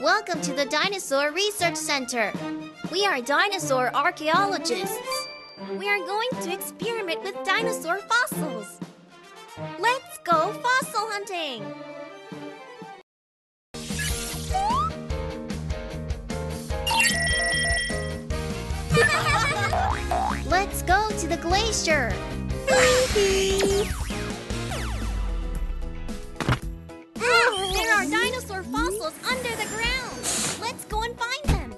Welcome to the Dinosaur Research Center. We are dinosaur archaeologists. We are going to experiment with dinosaur fossils. Let's go fossil hunting! Let's go to the glacier! dinosaur fossils under the ground! Let's go and find them!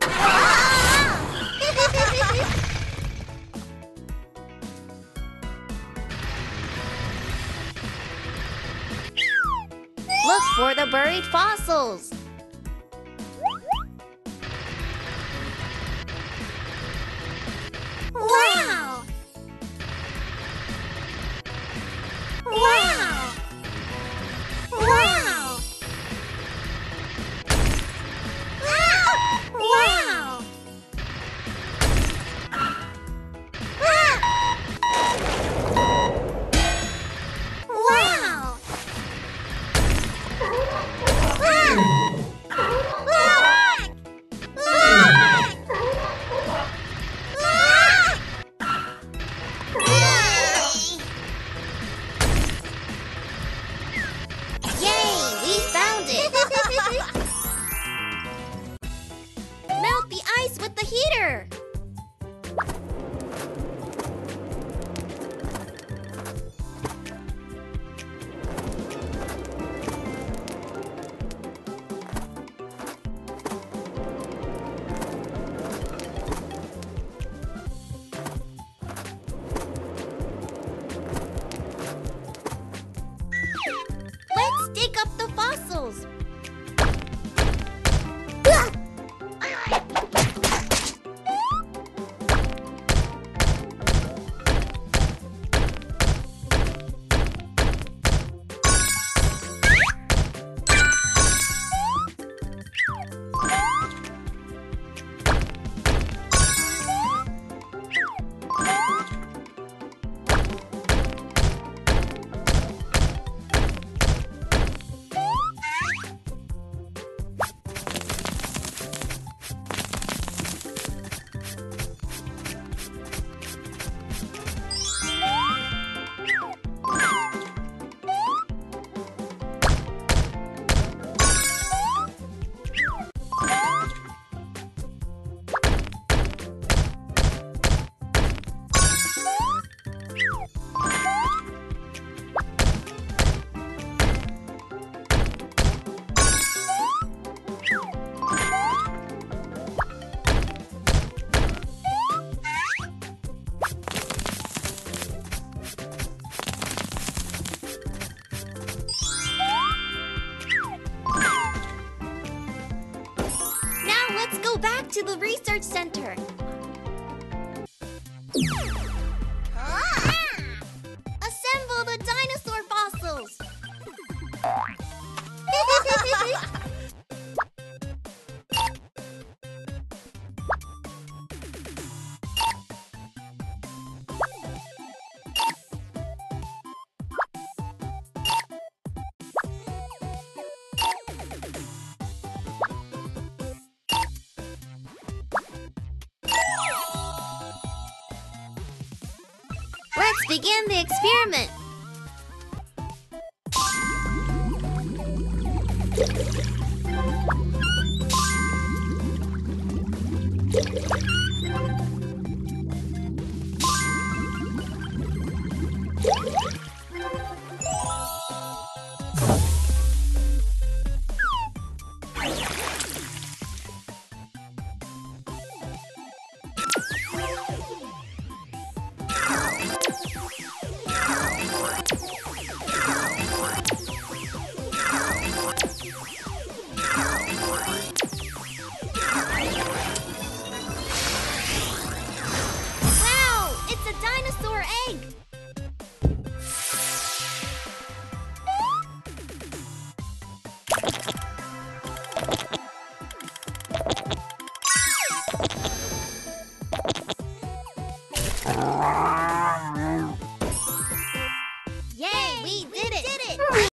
Look for the buried fossils! Back to the research center. Let's begin the experiment. Wow! Ah!